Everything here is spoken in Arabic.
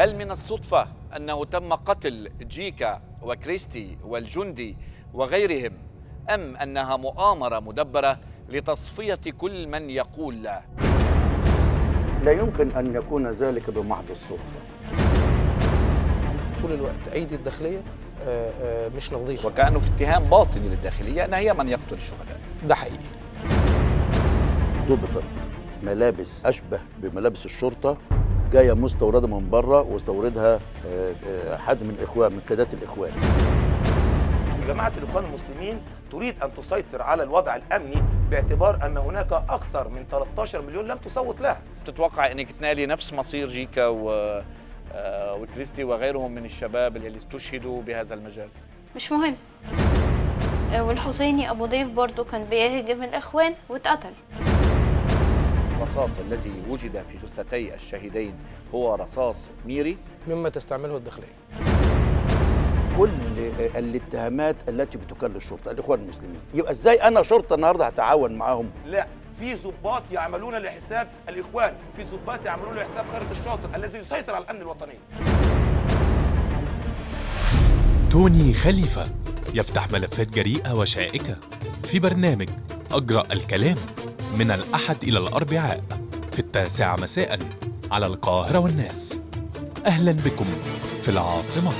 هل من الصدفة أنه تم قتل جيكا وكريستي والجندي وغيرهم أم أنها مؤامرة مدبرة لتصفية كل من يقول لا؟ لا يمكن أن يكون ذلك بمحض الصدفة. طول الوقت أيدي الداخلية آه، آه، مش نظيفة. وكأنه في اتهام باطني للداخلية أنها هي من يقتل الشهداء ده حقيقي. ضبطت ملابس أشبه بملابس الشرطة جاية مستوردة من بره واستوردها آه، آه، حد من الإخوان من قيادات الإخوان. جماعة الإخوان المسلمين تريد أن تسيطر على الوضع الأمني باعتبار أن هناك أكثر من 13 مليون لم تصوت لها. تتوقع أنك تنالي نفس مصير جيكا و آه، وكريستي وغيرهم من الشباب اللي استشهدوا بهذا المجال؟ مش مهم. والحسيني أبو ضيف برضو كان بيهاجم الإخوان واتقتل. الرصاص الذي وجد في جثتي الشهيدين هو رصاص ميري. مما تستعمله الداخلية. كل الاتهامات التي بتكل الشرطة الإخوان المسلمين يبقى إزاي أنا شرطة النهاردة هتعاون معاهم؟ لا في ضباط يعملون لحساب الإخوان في ضباط يعملون لحساب خالد الشاطر الذي يسيطر على الأمن الوطني. توني خليفة يفتح ملفات جريئة وشائكة في برنامج أجرأ الكلام. من الأحد إلى الأربعاء في التاسعة مساء على القاهرة والناس. أهلا بكم في العاصمة.